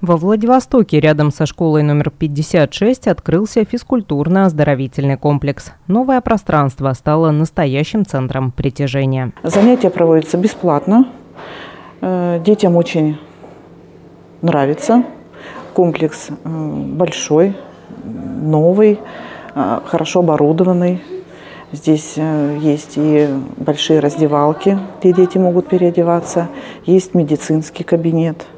Во Владивостоке рядом со школой номер 56 открылся физкультурно-оздоровительный комплекс. Новое пространство стало настоящим центром притяжения. Занятия проводятся бесплатно. Э, детям очень нравится. Комплекс э, большой, новый, э, хорошо оборудованный. Здесь есть и большие раздевалки, где дети могут переодеваться. Есть медицинский кабинет –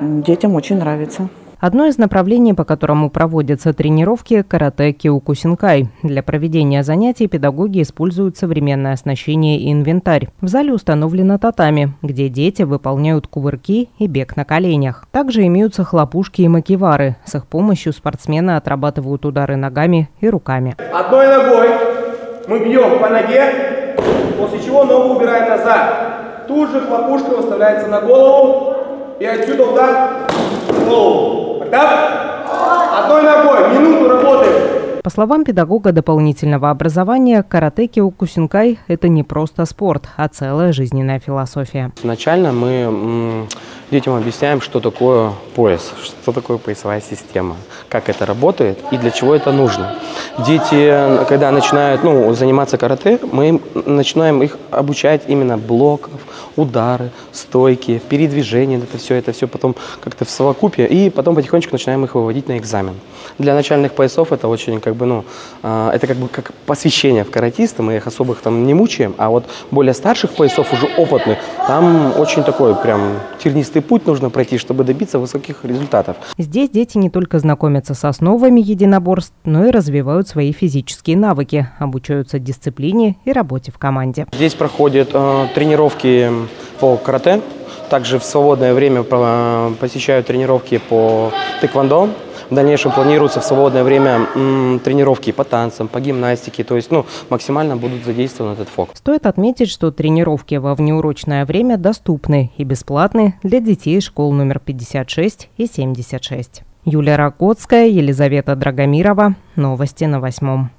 детям очень нравится. Одно из направлений, по которому проводятся тренировки – карате Киокусинкай. Для проведения занятий педагоги используют современное оснащение и инвентарь. В зале установлено татами, где дети выполняют кувырки и бег на коленях. Также имеются хлопушки и макивары. С их помощью спортсмены отрабатывают удары ногами и руками. Одной ногой мы бьем по ноге, после чего ногу убираем назад. Тут же хлопушка выставляется на голову, и отсюда удар голову. Тогда одной ногой, минуту работаем. По словам педагога дополнительного образования, каратеки у Кусинкай – это не просто спорт, а целая жизненная философия. Изначально мы детям объясняем, что такое пояс, что такое поясовая система, как это работает и для чего это нужно. Дети, когда начинают ну, заниматься карате, мы начинаем их обучать именно блоков, удары, стойки, передвижения, это все, это все потом как-то в совокупе, и потом потихонечку начинаем их выводить на экзамен. Для начальных поясов это очень как бы, ну, э, это как бы как посвящение в каратиста, мы их особых там не мучаем, а вот более старших поясов, уже опытных, там очень такой прям тернистый путь нужно пройти, чтобы добиться высоких результатов. Здесь дети не только знакомятся с основами единоборств, но и развивают свои физические навыки, обучаются дисциплине и работе в команде. Здесь проходят э, тренировки по карате, также в свободное время посещаю тренировки по тэквондо. В дальнейшем планируются в свободное время м, тренировки по танцам, по гимнастике, то есть ну, максимально будут задействованы этот фокус. Стоит отметить, что тренировки во внеурочное время доступны и бесплатны для детей школ номер 56 и 76. Юлия Ракотская, Елизавета Драгомирова. Новости на восьмом.